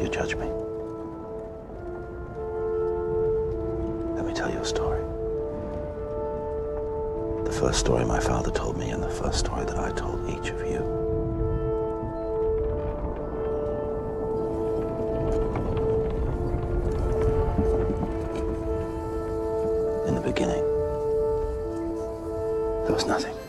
You judge me. Let me tell you a story. The first story my father told me, and the first story that I told each of you. In the beginning, there was nothing.